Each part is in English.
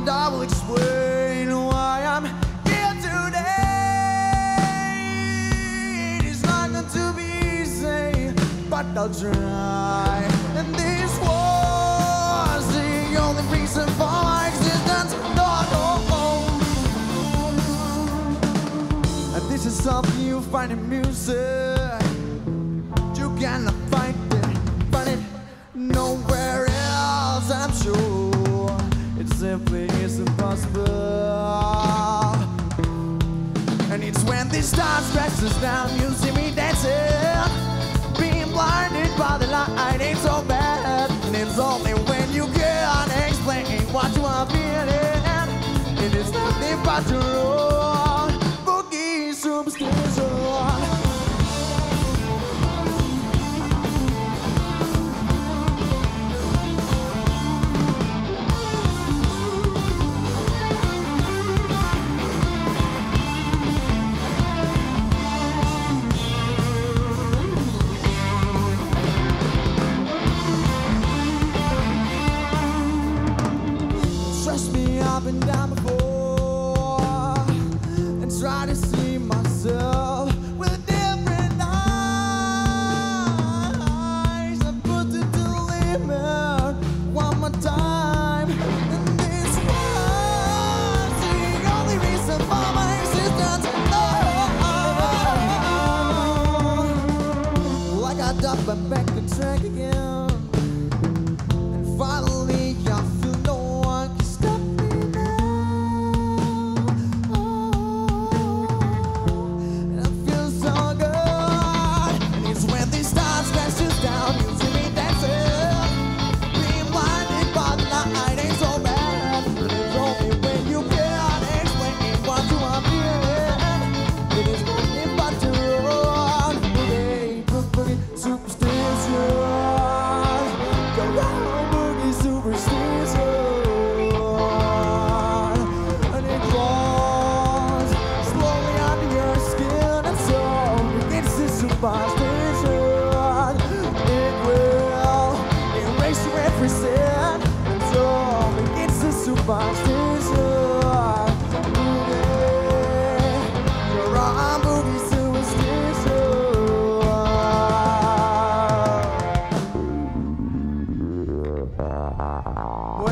and I will explain why I'm here today. It is not going to be easy, but I'll try. And this was the only reason for my existence. No, no, no. And this is something you find in music. You cannot find it, find it nowhere simply isn't. And it's when this star stretches down, you see me dancing, being blinded by the light ain't so bad. And it's only when you can't explain what you are feeling. It is nothing but your me, I've been down before and try to see myself with different eyes. I put it to the limit one more time, and this was the only reason for my existence. Oh, oh, oh, oh like I my back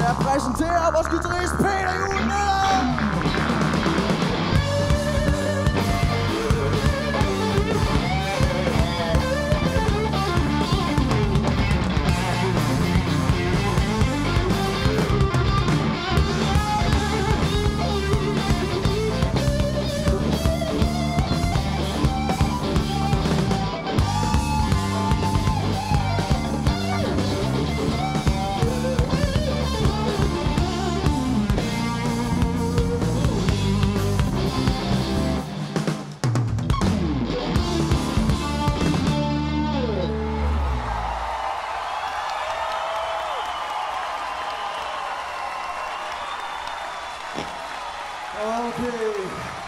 jeg præsenterer vores guitarist Peter Juhl Okay.